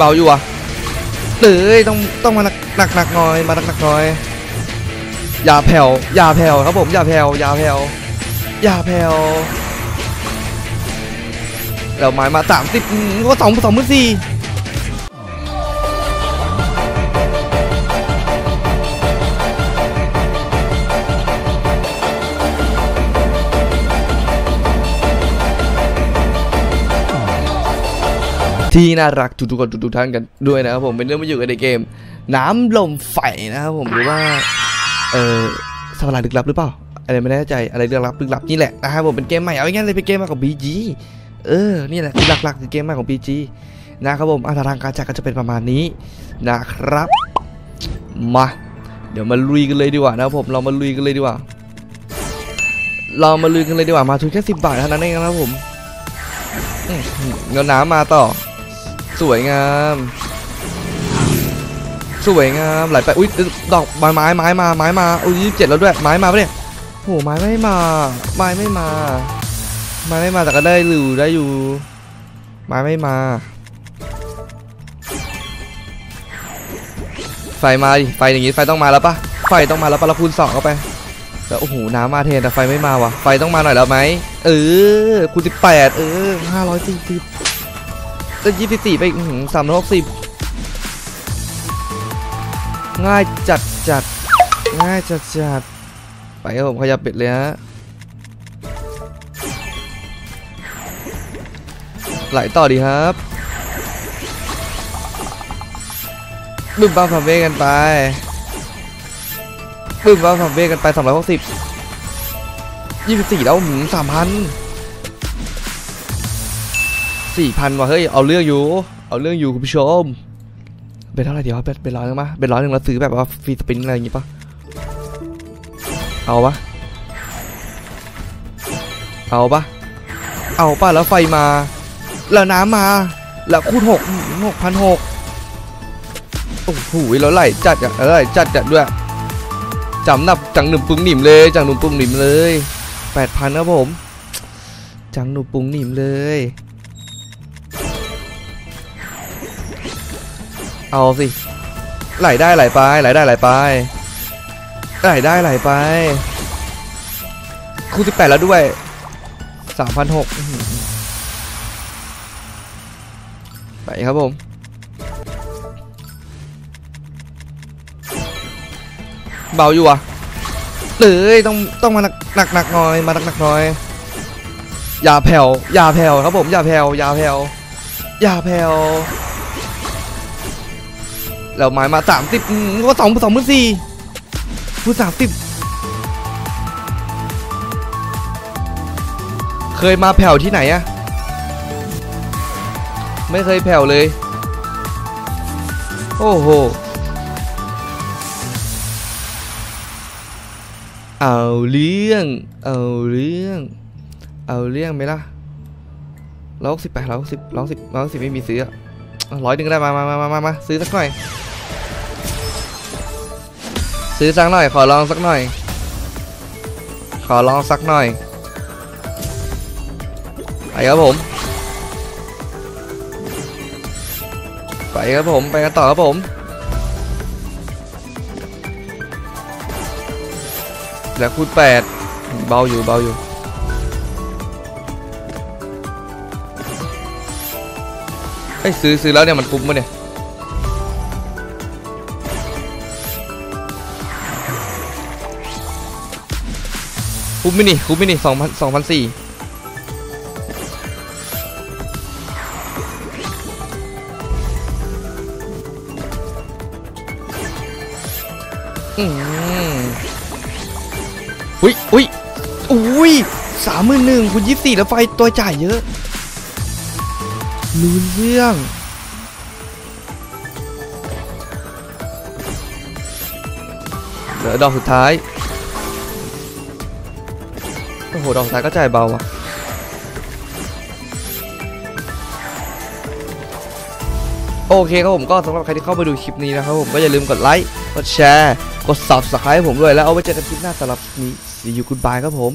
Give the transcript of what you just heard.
เบาอยู่อะเลยต้องต้องมาหนักหนักหนักหน่อยมาหนักหนักหน่อยอย่าแผ่วอย่าแผ่วครับผมอย่าแผ่วอย่าแผ่วอย่าแผ่วเราไม้มาสามสิบก็สองสองหมื่นสี่ ที่น่ารักทุกๆคนทุกๆท่านกันด้วยนะครับผมเป็นเรื่องมาอยู่กันในเกม น้ำลมไฟนะครับผมหรือว่าเออสัประหลาดลึกลับหรือเปล่าอะไรไม่แน่ใจอะไรลึกลับลึกลับนี่แหละนะครับผมเป็นเกมใหม่เอาง่ายเลยเป็นเกมใหม่ของ BG เออนี่แหละหลักๆคือเกมใหม่ของ BG นะครับผมอาทางการจัดก็จะเป็นประมาณนี้นะครับมาเดี๋ยวมาลุยกันเลยดีกว่านะครับผมเรามาลุยกันเลยดีกว่า เรามาลุยกันเลยดีกว่ามาทุนแค่สิบบาทเท่านั้นเองนะครับผมเงินน้ำมาต่อ สวยงาม สวยงามไหลไปอุ้ยดอกไม้ไม้ไม้มาไม้มาอุ้ยยี่สิบเจ็ดแล้วด้วยไม้มาปะเนี่ยโหไม้ไม่มาไม้ไม่มาไม้ไม่มาแต่ก็ได้อยู่ได้อยู่ ไม้ไม่มา ไฟมาดิไฟอย่างงี้ไฟต้องมาแล้วปะไฟต้องมาแล้วปะเราคูณสองเข้าไปแล้วโอ้โหน้ำมาแทนแต่ไฟไม่มาว่ะไฟต้องมาหน่อยแล้วไหมเออคูณสิบแปดเออห้าร้อยสี่สิบ จะยี่สิบสี่ไปสามร้อยหกสิบง่ายจัดจัดง่ายจัดจัดไปครับผมขยับเป็ดเลยฮะไหลต่อดีครับบึ้มบ้าฟัมเวกันไปบึ้มบ้าฟัมเวกันไปสามร้อยหกสิบยี่สิบสี่แล้วหืมสามพัน สี่พันว่ะเฮ้ยเอาเรื่องอยู่เอาเรื่องอยู่คุณผู้ชม เป็นเท่าไหร่เดียวเป็นเป็นร้อยหนึงปะเป็นร้อยหนึ่งเราซื้อแบบว่าฟรีสปินอะไรอย่างงี้ปะเอาปะเอาปะเอาปะแล้วไฟมา แล้วน้ำมา แล้วคูณหกหกพันหกโอ้โหแล้วไหลจัดอะไหลจัดจัดด้วยจำนับจังหนุ่มปุงหนิมเลยจังหนุ่มปุงหนิมเลยแปดพันครับผม จังหนุ่มปุงหนิมเลย เอาสิ ไหลได้ไหลไป ไหลได้ไหลไป ไหลได้ไหลไป คูณสิบแปดแล้วด้วยสามพันหกไปครับผมเบาอยู่อะเลยต้องต้องมาหนักหนักหนักหน่อย มาหนักหนักหน่อย อย่าแผ่ว อย่าแผ่วครับผม อย่าแผ่ว อย่าแผ่ว อย่าแผ่ว แล้วไม้มาสามสิบก็สองสองหมื่นสี่พูดสามสิบเคยมาแผ่วที่ไหนอะไม่เคยแผ่วเลย โอ้โห เอาเรื่อง เอาเรื่อง เอาเรื่องไหมล่ะร้อยสิบแปดร้อยสิบร้อยสิบร้อยสิบไม่มีซื้ออะร้อยหนึ่งก็ได้มามามามามาซื้อสักหน่อย ซื้อสักหน่อย ขอลองสักหน่อย ขอลองสักหน่อยไปครับผม ไปครับผม ไปกันต่อครับผมแล้วคูณแปดเบาอยู่เบาอยู่เอ้ยซื้อซื้อแล้วเนี่ยมันคุ้มปะเนี่ย คุ้มไหมนี่คุ้มไหมนี่สองพันสองพันสี่อืมอุ้ยอุ้ยอุ้ยสามหมื่นหนึ่งคุณยี่สี่แล้วไฟตัวจ่ายเยอะ รู้เรื่องเหลือดอกสุดท้าย โอ้โห ดอกซ้ายก็จ่ายเบาอะโอเคครับผมก็สำหรับใครที่เข้ามาดูคลิปนี้นะครับผมก็อย่าลืมกดไลค์ กดแชร์ กด subscribe ให้ผมด้วยแล้วเอาไว้เจอกันคลิปหน้าสำหรับนี้ see you goodbye ครับผม